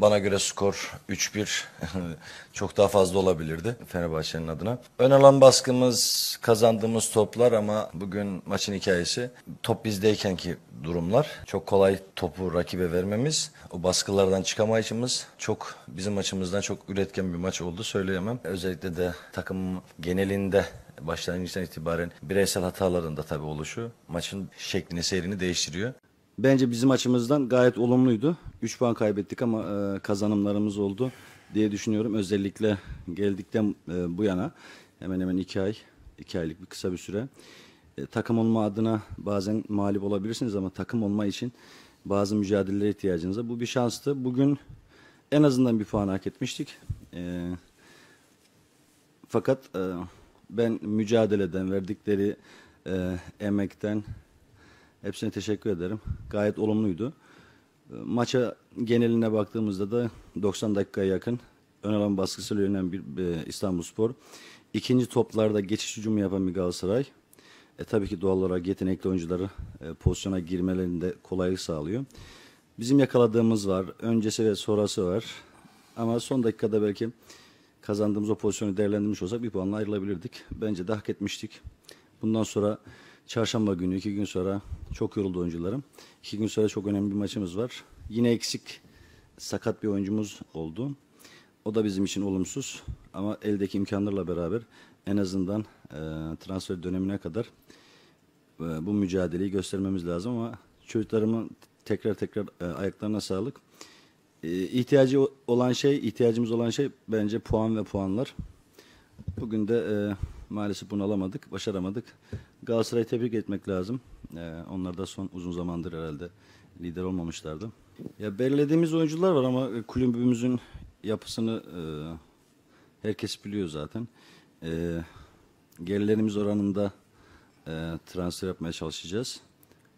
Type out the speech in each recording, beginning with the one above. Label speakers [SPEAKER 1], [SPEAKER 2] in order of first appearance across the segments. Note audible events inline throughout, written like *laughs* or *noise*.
[SPEAKER 1] Bana göre skor 3-1 *laughs* çok daha fazla olabilirdi Fenerbahçe'nin adına. Ön alan baskımız, kazandığımız toplar ama bugün maçın hikayesi top bizdeyken ki durumlar. Çok kolay topu rakibe vermemiz, o baskılardan çıkamayışımız çok bizim açımızdan çok üretken bir maç oldu söyleyemem. Özellikle de takım genelinde başlangıçtan itibaren bireysel hataların da tabii oluşu maçın şeklini, seyrini değiştiriyor.
[SPEAKER 2] Bence bizim açımızdan gayet olumluydu. 3 puan kaybettik ama e, kazanımlarımız oldu diye düşünüyorum. Özellikle geldikten e, bu yana hemen hemen 2 ay, 2 aylık bir kısa bir süre. E, takım olma adına bazen mağlup olabilirsiniz ama takım olma için bazı mücadelelere ihtiyacınız var. Bu bir şanstı. Bugün en azından bir puan hak etmiştik. E, fakat e, ben mücadeleden, verdikleri e, emekten, Hepsine teşekkür ederim. Gayet olumluydu. E, Maça geneline baktığımızda da 90 dakikaya yakın ön alan baskısıyla yönelen bir e, İstanbulspor. İkinci toplarda geçiş hücumu yapan bir Galatasaray. E, tabii ki doğal olarak yetenekli oyuncuları e, pozisyona girmelerinde kolaylık sağlıyor. Bizim yakaladığımız var. Öncesi ve sonrası var. Ama son dakikada belki kazandığımız o pozisyonu değerlendirmiş olsak bir puanla ayrılabilirdik. Bence de hak etmiştik. Bundan sonra çarşamba günü iki gün sonra çok yoruldu oyuncularım. İki gün sonra çok önemli bir maçımız var. Yine eksik sakat bir oyuncumuz oldu. O da bizim için olumsuz ama eldeki imkanlarla beraber en azından e, transfer dönemine kadar e, bu mücadeleyi göstermemiz lazım ama çocuklarımın tekrar tekrar e, ayaklarına sağlık. E, ihtiyacı olan şey, ihtiyacımız olan şey bence puan ve puanlar. Bugün de e, maalesef bunu alamadık, başaramadık. Galatasaray'ı tebrik etmek lazım. E, onlar da son uzun zamandır herhalde lider olmamışlardı. Ya belirlediğimiz oyuncular var ama e, kulübümüzün yapısını e, herkes biliyor zaten. E, gelirlerimiz oranında e, transfer yapmaya çalışacağız.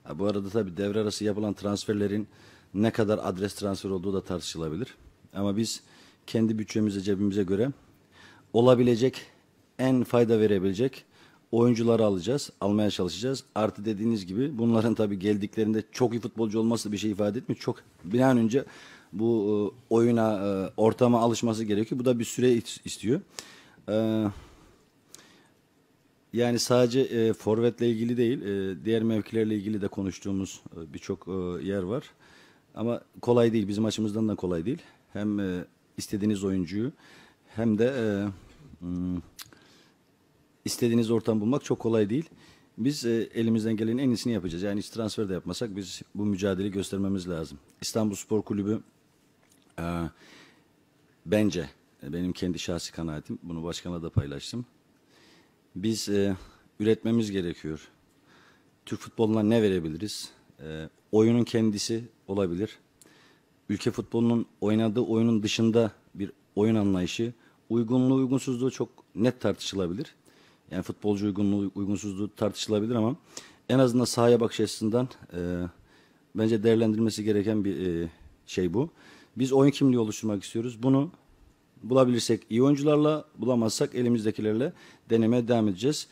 [SPEAKER 2] Ha, bu arada tabii devre arası yapılan transferlerin ne kadar adres transfer olduğu da tartışılabilir. Ama biz kendi bütçemize, cebimize göre olabilecek en fayda verebilecek oyuncuları alacağız, almaya çalışacağız. Artı dediğiniz gibi bunların tabii geldiklerinde çok iyi futbolcu olması bir şey ifade etmiyor. Çok bir an önce bu e, oyuna, e, ortama alışması gerekiyor. Bu da bir süre istiyor. E, yani sadece e, forvetle ilgili değil, diğer mevkilerle ilgili de konuştuğumuz birçok yer var. Ama kolay değil, bizim açımızdan da kolay değil. Hem istediğiniz oyuncuyu hem de e, hmm, istediğiniz ortam bulmak çok kolay değil. Biz e, elimizden gelenin en iyisini yapacağız. Yani hiç transfer de yapmasak biz bu mücadeleyi göstermemiz lazım. İstanbul Spor Kulübü e, bence e, benim kendi şahsi kanaatim, bunu başkanla da paylaştım. Biz e, üretmemiz gerekiyor. Türk futboluna ne verebiliriz? E, oyunun kendisi olabilir. Ülke futbolunun oynadığı oyunun dışında bir oyun anlayışı, uygunluğu, uygunsuzluğu çok net tartışılabilir. Yani futbolcu uygunluğu, uygunsuzluğu tartışılabilir ama en azından sahaya bakış açısından e, bence değerlendirilmesi gereken bir e, şey bu. Biz oyun kimliği oluşturmak istiyoruz. Bunu bulabilirsek iyi oyuncularla, bulamazsak elimizdekilerle denemeye devam edeceğiz.